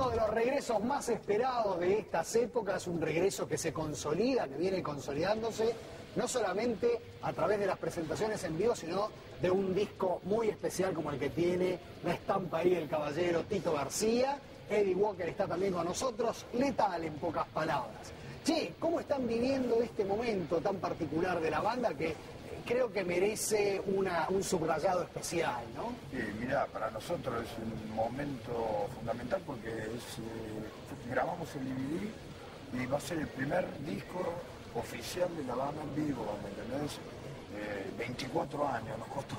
Uno de los regresos más esperados de estas épocas, un regreso que se consolida, que viene consolidándose, no solamente a través de las presentaciones en vivo, sino de un disco muy especial como el que tiene la estampa ahí del caballero Tito García. Eddie Walker está también con nosotros, letal en pocas palabras. Che, ¿cómo están viviendo este momento tan particular de la banda que creo que merece una, un subrayado especial, ¿no? Sí, mira, para nosotros es un momento fundamental porque eh, grabamos el DVD y va a ser el primer disco oficial de la banda en vivo, ¿me entendés? 24 años nos costó.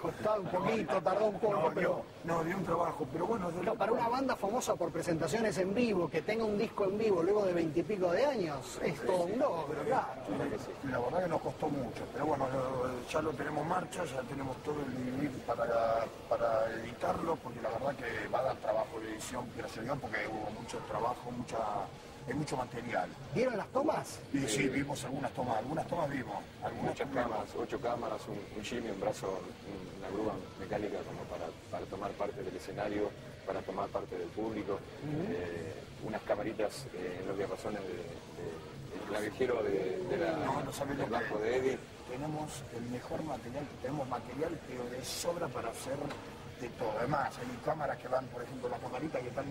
Costó un poquito, tardó un poco, no, pero... No, dio un trabajo, pero bueno... para una banda famosa por presentaciones en vivo, que tenga un disco en vivo luego de veintipico de años, es todo un logro, claro. La verdad que nos costó mucho, pero bueno, ya lo tenemos en marcha, ya tenemos todo el DVD para, para editarlo, porque la verdad que va a dar trabajo de edición, gracias a Dios, porque hubo mucho trabajo, mucha hay mucho material. ¿Vieron las tomas? Sí, sí, vimos algunas tomas, algunas tomas vimos. Algunas Muchas cámaras, ocho cámaras, un, un Jimmy, un brazo, una grúa mecánica como para, para, tomar parte del escenario, para tomar parte del público, eh, unas camaritas eh, en los diapasones de, del clavijero de, de la, no, no del bajo de Eddie. Tenemos el mejor material, tenemos material pero de sobra para hacer de todo. Además, hay cámaras que van, por ejemplo, las camaritas que están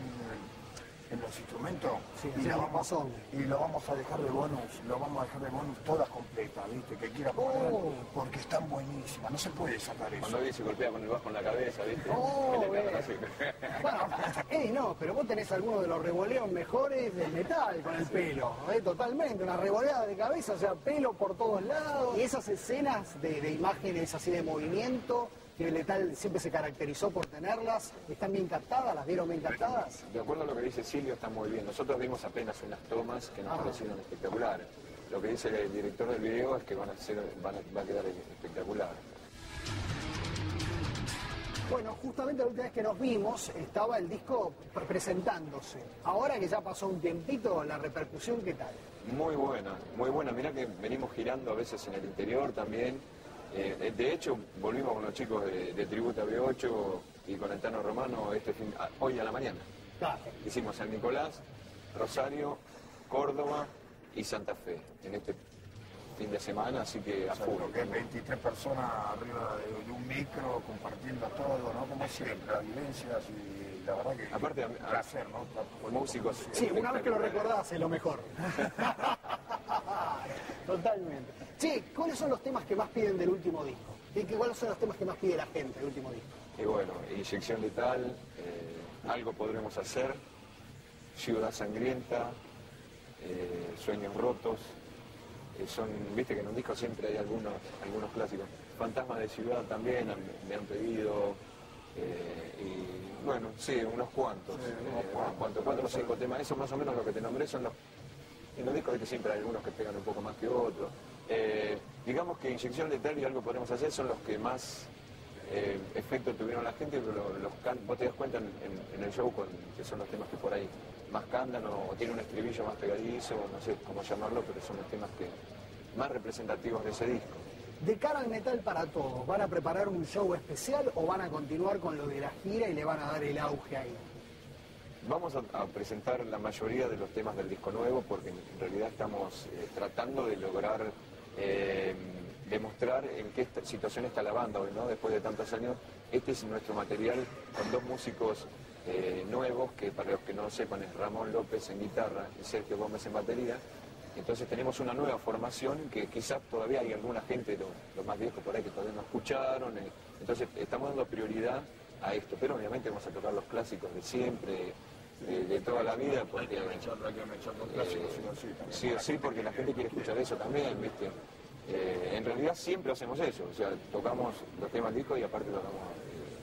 en los instrumentos y, lo vamos, y lo vamos a dejar de bonus, lo vamos a dejar de bonus todas completas, ¿viste? Que quiera poner, oh. porque están buenísimas, no se puede sacar eso. Cuando se golpea con el bajo en la cabeza, ¿viste? Oh, bueno, eh, no, pero vos tenés algunos de los revoleos mejores del metal con el pelo, ¿eh? totalmente, una revoleada de cabeza, o sea, pelo por todos lados. Y esas escenas de, de imágenes así de movimiento, que Letal siempre se caracterizó por tenerlas. ¿Están bien captadas? ¿Las vieron bien captadas? De acuerdo a lo que dice Silvio, está muy bien. Nosotros vimos apenas unas tomas que nos parecieron espectaculares. Lo que dice el director del video es que van a ser, van a, va a quedar espectacular. Bueno, justamente la última vez que nos vimos estaba el disco presentándose. Ahora que ya pasó un tiempito, la repercusión, ¿qué tal? Muy buena, muy buena. Mirá que venimos girando a veces en el interior también eh, de hecho, volvimos con los chicos de, Tributa B8 y con el Tano Romano este fin, hoy a la mañana. Hicimos San Nicolás, Rosario, Córdoba y Santa Fe en este fin de semana, así que a que 23 personas arriba de, un micro compartiendo todo, ¿no? Como siempre, las vivencias y la verdad que Aparte, placer, ¿no? músicos. Sí, una vez que lo recordás es lo mejor. Totalmente. Sí, ¿cuáles son los temas que más piden del último disco? ¿Y cuáles son los temas que más pide la gente del último disco? Y bueno, inyección letal, eh, algo podremos hacer, ciudad sangrienta, eh, sueños rotos. Eh, son, viste que en un disco siempre hay algunos, algunos clásicos. Fantasma de ciudad también me han pedido. y bueno, sí, unos cuantos, unos cuantos, cuatro o cinco temas. Eso más o menos lo que te nombré son los en los discos siempre hay algunos que pegan un poco más que otros. Eh, digamos que inyección letal y algo podemos hacer son los que más eh, efecto tuvieron la gente, pero los, vos te das cuenta en, el show con, que son los temas que por ahí más cantan o, tienen un estribillo más pegadizo, no sé cómo llamarlo, pero son los temas que más representativos de ese disco. De cara al metal para todos, ¿van a preparar un show especial o van a continuar con lo de la gira y le van a dar el auge ahí? Vamos a, presentar la mayoría de los temas del disco nuevo porque en realidad estamos eh, tratando de lograr eh, demostrar en qué situación está la banda hoy, ¿no? Después de tantos años, este es nuestro material con dos músicos eh, nuevos, que para los que no lo sepan es Ramón López en guitarra y Sergio Gómez en batería. Entonces tenemos una nueva formación que quizás todavía hay alguna gente, los, más viejos por ahí, que todavía no escucharon. entonces estamos dando prioridad a esto, pero obviamente vamos a tocar los clásicos de siempre, de, toda la vida, porque... sí o sí, porque la gente quiere escuchar eso también, ¿viste? Eh, en realidad siempre hacemos eso, o sea, tocamos los temas discos y aparte tocamos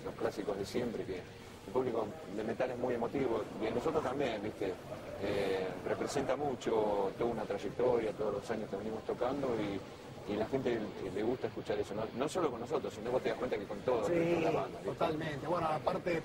los clásicos de siempre, que el público de metal es muy emotivo, y nosotros también, ¿viste? Eh, representa mucho toda una trayectoria, todos los años que venimos tocando y y la gente le gusta escuchar eso, no, solo con nosotros, sino vos te das cuenta que con todos, sí, la banda. Totalmente, bueno, aparte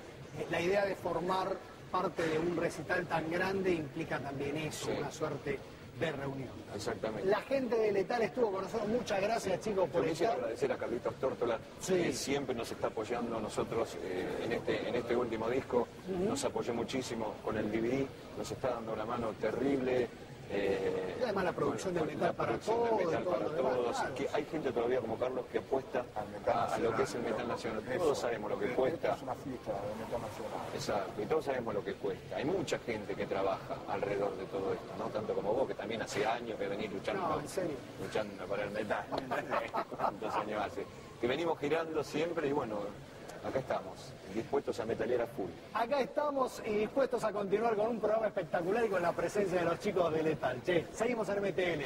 la idea de formar parte de un recital tan grande implica también eso, una suerte de reunión. Exactamente. La gente de Letal estuvo con nosotros. Muchas gracias, chicos, por Yo agradecer a Carlitos Tórtola, Sí. que siempre nos está apoyando a nosotros eh, en, este, en este último disco. Nos apoyó muchísimo con el DVD, nos está dando una mano terrible. eh, Y además la producción con- metal la para todos, metal todo para lo Que hay gente todavía como Carlos que apuesta a, a lo que es el metal nacional. Todos sabemos lo que cuesta. Es una fiesta de metal nacional. Exacto, y todos sabemos lo que cuesta. Hay mucha gente que trabaja alrededor de todo esto, no tanto como vos, que también hace años que venís luchando, No, luchando para el metal. ¿Cuántos años hace? Que venimos girando siempre y bueno, acá estamos, dispuestos a metalear a full. Acá estamos y dispuestos a continuar con un programa espectacular y con la presencia de los chicos de Letal. Che, seguimos en MTL.